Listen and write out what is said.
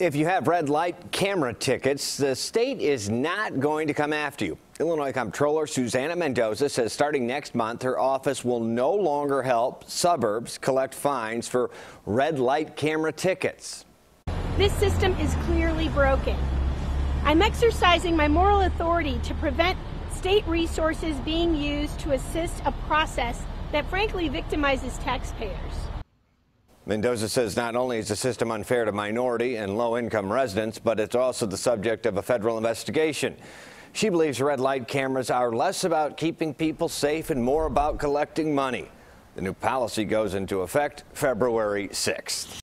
If you have red light camera tickets, the state is not going to come after you. Illinois Comptroller Susana Mendoza says starting next month, her office will no longer help suburbs collect fines for red light camera tickets. This system is clearly broken. I'm exercising my moral authority to prevent state resources being used to assist a process that frankly victimizes taxpayers. Mendoza says not only is the system unfair to minority and low-income residents, but it's also the subject of a federal investigation. She believes red light cameras are less about keeping people safe and more about collecting money. The new policy goes into effect February 6th.